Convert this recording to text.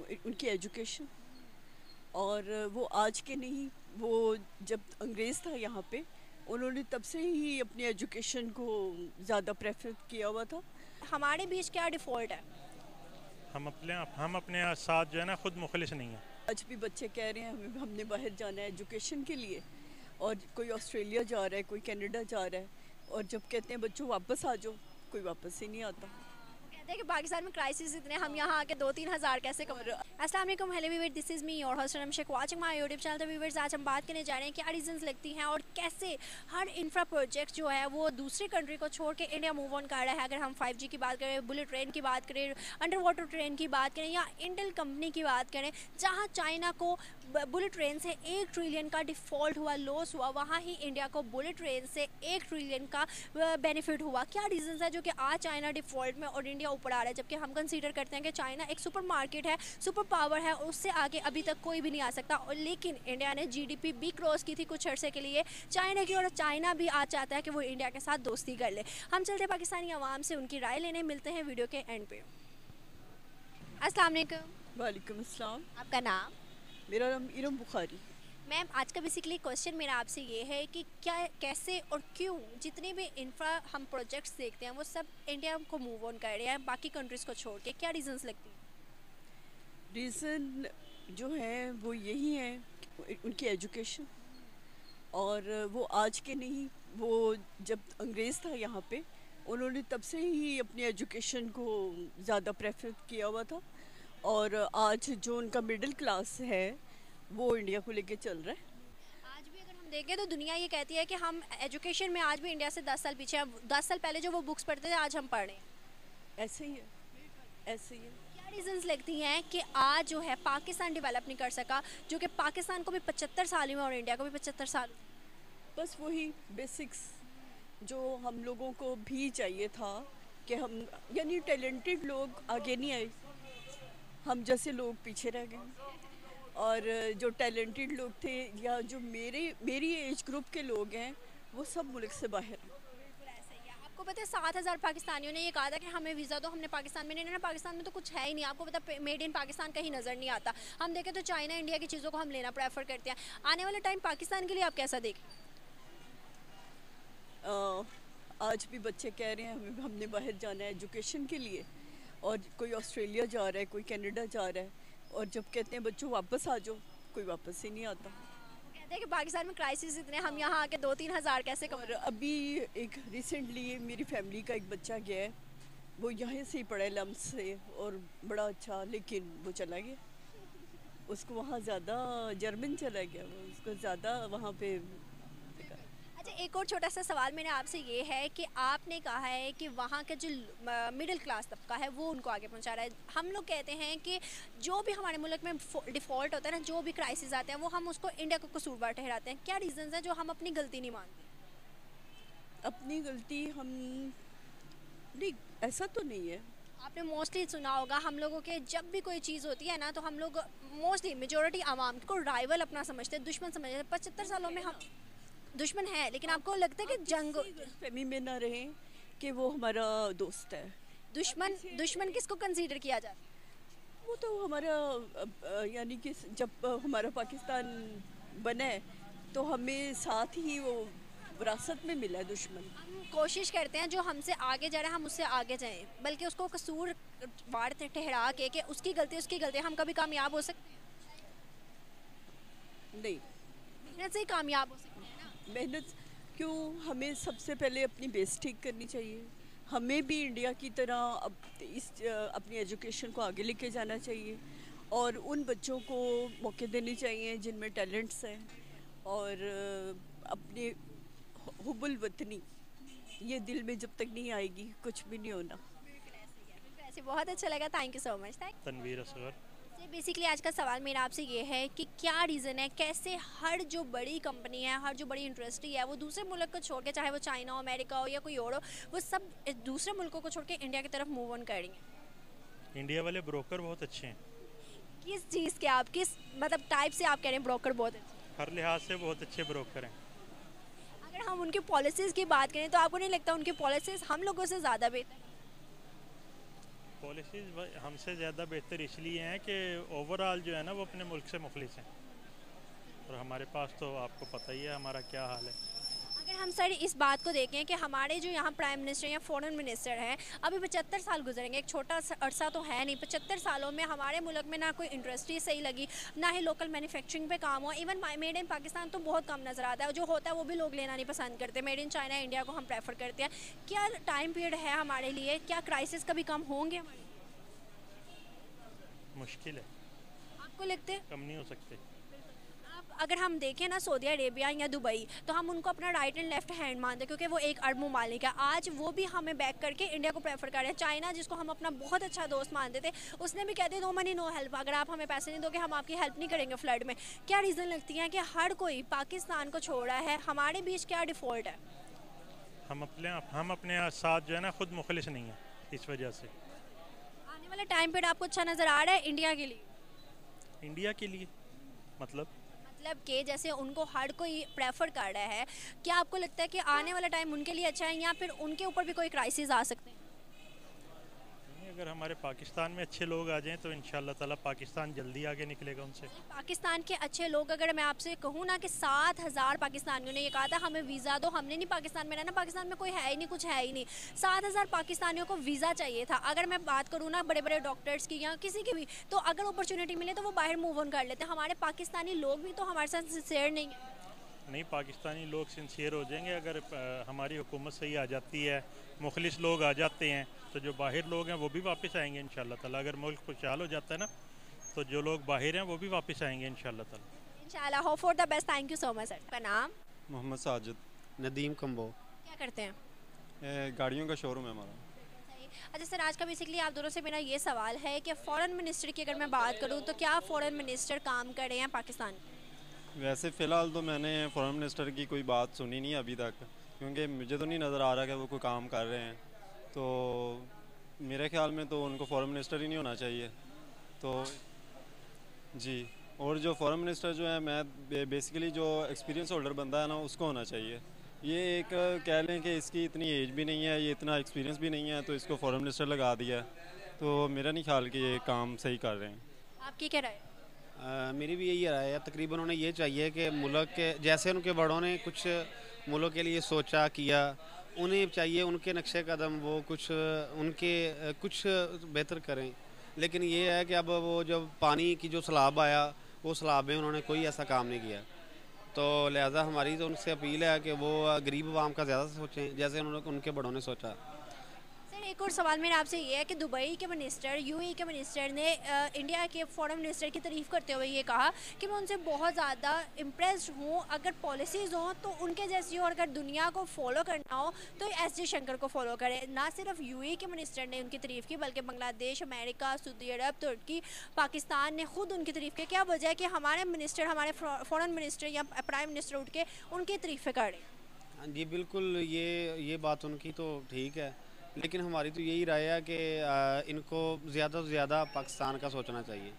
उनकी एजुकेशन। और वो आज के नहीं वो जब अंग्रेज़ था यहाँ पे उन्होंने तब से ही अपनी एजुकेशन को ज़्यादा प्रेफर किया हुआ था। हमारे बीच क्या डिफ़ॉल्ट है? हम अपने हम अपने साथ जो है ना खुद मुखलिस नहीं है। आज भी बच्चे कह रहे हैं हमें हमने बाहर जाना है एजुकेशन के लिए। और कोई ऑस्ट्रेलिया जा रहा है कोई कनाडा जा रहा है और जब कहते हैं बच्चों वापस आ जाओ कोई वापस ही नहीं आता। कहते हैं कि पाकिस्तान में क्राइसिस इतने, हम यहाँ आके दो तीन हज़ार कैसे कम अस्सलाम वालेकुम hello viewer this is me और Hasan Sheikh watching my YouTube channel तो वीवर्स आज हम बात करने जा रहे हैं क्या रीजंस लगती हैं और कैसे हर इंफ्रा प्रोजेक्ट जो है वो दूसरी कंट्री को छोड़ के इंडिया मूव ऑन कर रहा है। अगर हम 5G की बात करें बुलेट ट्रेन की बात करें अंडर वाटर ट्रेन की बात करें या इंटेल कंपनी की बात करें, जहाँ चाइना को बुलेट ट्रेन से एक ट्रिलियन का डिफ़ॉल्ट हुआ लॉस हुआ, वहाँ ही इंडिया को बुलेट ट्रेन से एक ट्रिलियन का बेनिफिट हुआ। क्या रीजंस है जो कि आज चाइना डिफ़ॉल्ट में और इंडिया ऊपर आ रहा है जबकि हम कंसीडर करते हैं कि चाइना एक सुपर मार्केट है सुपर पावर है उससे आगे अभी तक कोई भी नहीं आ सकता। और लेकिन इंडिया ने जीडीपी भी क्रॉस की थी कुछ अर्से के लिए। चाइना की और चाइना भी आज चाहता है कि वो इंडिया के साथ दोस्ती कर ले। हम चलते पाकिस्तानी आवाम से उनकी राय लेने। मिलते हैं वीडियो के एंड पे। अस्सलाम वालेकुम। वालेकुम अस्सलाम। आपका नाम? मेरा नाम इरम बुखारी। मैम, आज का बेसिकली क्वेश्चन मेरा आपसे ये है कि क्या, कैसे और क्यों जितने भी इंफ्रा हम प्रोजेक्ट्स देखते हैं, वो सब इंडिया को मूव ऑन कर रहे हैं, बाकी कंट्रीज़ को छोड़ के, क्या रीजंस लगती हैं? रीज़न जो है, वो यही है, उनकी एजुकेशन और वो आज के नहीं, वो जब अंग्रेज़ था यहाँ पे, उन्होंने तब से ही अपनी एजुकेशन को ज़्यादा प्रेफर किया हुआ था और आज जो उनका मिडिल क्लास है वो इंडिया को लेके चल रहा है। आज भी अगर हम देखें तो दुनिया ये कहती है कि हम एजुकेशन में आज भी इंडिया से दस साल पीछे हैं। दस साल पहले जो वो बुक्स पढ़ते थे आज हम पढ़ रहे हैं। ऐसे ही है। ऐसे ही है। क्या रीजंस लगती हैं कि आज जो है पाकिस्तान डेवलप नहीं कर सका जो कि पाकिस्तान को भी पचहत्तर साल हुए और इंडिया को भी पचहत्तर साल? बस वही बेसिक्स जो हम लोगों को भी चाहिए था कि हम यानी टैलेंटेड लोग आगे नहीं आए। हम जैसे लोग पीछे रह गए। और जो टैलेंटेड लोग थे या जो मेरे मेरी एज ग्रुप के लोग हैं वो सब मुल्क से बाहर हैं। आपको पता है सात हज़ार पाकिस्तानियों ने ये कहा था कि हमें वीज़ा तो हमने पाकिस्तान में नहीं ना पाकिस्तान में तो कुछ है ही नहीं। आपको पता मेड इन पाकिस्तान कहीं नज़र नहीं आता। हम देखें तो चाइना इंडिया की चीज़ों को हम लेना प्रेफर करते हैं। आने वाले टाइम पाकिस्तान के लिए आप कैसा देखें? आज भी बच्चे कह रहे हैं हमें हमने बाहर जाना है एजुकेशन के लिए। और कोई ऑस्ट्रेलिया जा रहा है कोई कनाडा जा रहा है और जब कहते हैं बच्चों वापस आ जाओ। कोई वापस ही नहीं आता। कहते हैं कि पाकिस्तान में क्राइसिस इतने हम यहाँ आके दो तीन हज़ार कैसे कम अभी एक रिसेंटली मेरी फैमिली का एक बच्चा गया है। वो यहाँ से ही पढ़े लम्ब से और बड़ा अच्छा लेकिन वो चला गया। उसको वहाँ ज़्यादा जर्मन चला गया। उसको ज़्यादा वहाँ पे अच्छा एक और छोटा सा सवाल मेरा आपसे ये है कि आपने कहा है कि वहाँ का जो मिडिल क्लास तबका है वो उनको आगे पहुँचा रहा है। हम लोग कहते हैं कि जो भी हमारे मुल्क में डिफ़ॉल्ट होता है ना जो भी क्राइसिस आते हैं वो हम उसको इंडिया को कसूरवार ठहराते हैं। क्या रीज़न है जो हम अपनी गलती नहीं मानते? अपनी गलती हम नहीं ऐसा तो नहीं है। आपने मोस्टली सुना होगा हम लोगों के जब भी कोई चीज़ होती है ना तो हम लोग मोस्टली मेजोरिटी आवाम को राइवल अपना समझते हैं दुश्मन समझते हैं। पचहत्तर सालों में हम दुश्मन है लेकिन आपको लगता है कि जंग फहमी में ना रहे कि वो हमारा दोस्त है। दुश्मन दुश्मन किसको कंसीडर किया जाता वो तो हमारा यानी कि जब हमारा पाकिस्तान बना है तो हमें साथ ही वो विरासत में मिला है दुश्मन। कोशिश करते हैं जो हमसे आगे जा रहे हैं हम उससे आगे जाएँ बल्कि उसको कसूर वार ठहरा के कि उसकी गलती उसकी गलती हम कभी कामयाब हो सकते हैं। नहीं। मेहनत से ही कामयाब हो सकते हैं। मेहनत क्यों हमें सबसे पहले अपनी बेस ठीक करनी चाहिए? हमें भी इंडिया की तरह अब इस अपनी एजुकेशन को आगे लेके जाना चाहिए और उन बच्चों को मौके देने चाहिए जिनमें टैलेंट्स हैं और अपने हुबुल वतनी ये दिल में जब तक नहीं आएगी कुछ भी नहीं होना। ऐसे बहुत अच्छा लगा thank you so much thank Tanveer Asgar. Basically आज का सवाल मेरा आपसे ये है कि क्या रीज़न है? कैसे हर जो बड़ी कंपनी है हर जो बड़ी इंडस्ट्री है वो दूसरे मुल्क को छोड़ के चाहे वो चाइना हो अमेरिका हो या कोई और हो वो सब दूसरे मुल्कों को छोड़ के इंडिया की तरफ़ मूव ऑन करेंगे? इंडिया वाले ब्रोकर बहुत अच्छे हैं। किस चीज़ के आप किस मतलब टाइप से आप कह रहे हैं ब्रोकर बहुत अच्छे? हर लिहाज से बहुत अच्छे ब्रोकर हैं। अगर हम उनकी पॉलिसीज़ की बात करें तो आपको नहीं लगता उनकी पॉलिसीज़ हम लोगों से ज़्यादा बेहतर पॉलिसीज़ हमसे ज़्यादा बेहतर इसलिए हैं कि ओवरऑल जो है ना, वो अपने मुल्क से मुखलिस हैं। और हमारे पास तो आपको पता ही है हमारा क्या हाल है। अगर हम सर इस बात को देखें कि हमारे जो यहाँ प्राइम मिनिस्टर या फॉरेन मिनिस्टर हैं अभी पचहत्तर साल गुजरेंगे एक छोटा अरसा तो है नहीं। पचहत्तर सालों में हमारे मुल्क में ना कोई इंडस्ट्री सही लगी ना ही लोकल मैन्युफैक्चरिंग पे काम हुआ। इवन मेड इन पाकिस्तान तो बहुत कम नज़र आता है। जो होता है वो भी लोग लेना नहीं पसंद करते। मेड इन चाइना इंडिया को हम प्रेफर करते हैं। क्या टाइम पीरियड है हमारे लिए? क्या क्राइसिस कभी कम होंगे हमारे मुश्किल है। आपको लगते हैं? कम नहीं हो सकते। अगर हम देखें ना सऊदी अरेबिया या दुबई तो हम उनको अपना राइट एंड लेफ़्ट हैंड मानते हैं क्योंकि वो एक अरब ममालिक है। आज वो भी हमें बैक करके इंडिया को प्रेफर कर रहे हैं। चाइना जिसको हम अपना बहुत अच्छा दोस्त मानते थे उसने भी कहते नो मनी नो हेल्प अगर आप हमें पैसे नहीं दोगे हम आपकी हेल्प नहीं करेंगे फ्लड में. क्या रीज़न लगती है कि हर कोई पाकिस्तान को छोड़ा है? हमारे बीच क्या डिफ़ॉल्ट है? हम अपने हम अपने साथ जो है ना खुद मुखलिस नहीं है इस वजह से। आने वाला टाइम पीरियड आपको अच्छा नज़र आ रहा है इंडिया के लिए? इंडिया के लिए? मतलब? मतलब कि जैसे उनको हर कोई प्रेफर कर रहा है, क्या आपको लगता है कि आने वाला टाइम उनके लिए अच्छा है या फिर उनके ऊपर भी कोई क्राइसिस आ सकते हैं? अगर हमारे पाकिस्तान में अच्छे लोग आ जाएँ तो इन ताला पाकिस्तान जल्दी आगे निकलेगा उनसे। पाकिस्तान के अच्छे लोग, अगर मैं आपसे कहूँ ना कि सात हज़ार पाकिस्तानियों ने, ये कहा था, हमें वीज़ा दो, हमने नहीं पाकिस्तान में रहना, पाकिस्तान में कोई है ही नहीं, कुछ है ही नहीं। सात हज़ार पाकिस्तानियों को वीज़ा चाहिए था। अगर मैं बात करूँ ना बड़े बड़े डॉक्टर्स की या किसी की भी तो अगर अपॉर्चुनिटी मिले तो वो बाहर मूव ऑन कर लेते हैं। हमारे पाकिस्तानी लोग भी तो हमारे साथ सिंसेयर नहीं है नहीं पाकिस्तानी लोग सिंसियर हो जाएँगे अगर हमारी हुकूमत सही आ जाती है मुखलिस लोग आ जाते हैं तो जो बाहर लोग हैं वो भी वापस आएँगे इन ताला। अगर मुल्क खुशहाल हो जाता है ना तो जो लोग बाहर हैं वो भी वापस आएँगे इन ताला। Hope for the best thank you so much sir का नाम? मोहम्मद साजिद नदीम कम्बो क्या करते हैं? ए, गाड़ियों का शोरूम है हमारा। सही। अच्छा सर आज का बेसिकली आप दोनों से मेरा ये सवाल है कि फॉरेन मिनिस्टर की अगर मैं बात करूँ तो क्या फॉरेन मिनिस्टर काम कर रहे हैं पाकिस्तान? में? वैसे फ़िलहाल तो मैंने फॉरेन मिनिस्टर की कोई बात सुनी नहीं अभी तक, क्योंकि मुझे तो नहीं नज़र आ रहा कि वो कोई काम कर रहे हैं। तो मेरे ख्याल में तो उनको फॉरेन मिनिस्टर ही नहीं होना चाहिए। तो जी, और जो फॉरेन मिनिस्टर जो है, मैं बेसिकली जो एक्सपीरियंस होल्डर बंदा है ना, उसको होना चाहिए। ये एक कह लें कि इसकी इतनी एज भी नहीं है, ये इतना एक्सपीरियंस भी नहीं है तो इसको फॉरेन मिनिस्टर लगा दिया। तो मेरा नहीं ख्याल कि ये काम सही कर रहे हैं। आपकी क्या राय मेरी भी यही राय है। तकरीबन उन्हें ये चाहिए कि मुल्क के, जैसे उनके बड़ों ने कुछ मुल्क के लिए सोचा, किया, उन्हें चाहिए उनके नक्शे कदम वो कुछ, उनके, कुछ बेहतर करें। लेकिन ये है कि अब वो जब पानी की जो सैलाब आया, वो सैलाब में उन्होंने कोई ऐसा काम नहीं किया। तो लिहाजा हमारी तो उनसे अपील है कि वो गरीब आवाम का ज़्यादा सोचें, जैसे उन्होंने, उनके बड़ों ने सोचा। एक और सवाल मेरा आपसे ये है कि दुबई के मिनिस्टर यूएई के मिनिस्टर ने अ, इंडिया के फॉरेन मिनिस्टर की तारीफ़ करते हुए ये कहा कि मैं उनसे बहुत ज़्यादा इम्प्रेस हूँ। अगर पॉलिसीज़ हों तो उनके जैसी हो और अगर दुनिया को फॉलो करना हो तो एस जे शंकर को फॉलो करें। ना सिर्फ़ यूएई के मिनिस्टर ने उनकी तारीफ़ की बल्कि बांग्लादेश अमेरिका सऊदी अरब तुर्की पाकिस्तान ने खुद उनकी तारीफ़ की। क्या वजह है कि हमारे मिनिस्टर हमारे फॉरेन मिनिस्टर या प्राइम मिनिस्टर उठ के उनकी तारीफ़ें करें हाँ जी बिल्कुल ये ये बात उनकी तो ठीक है। लेकिन हमारी तो यही राय है कि इनको ज़्यादा से ज़्यादा पाकिस्तान का सोचना चाहिए।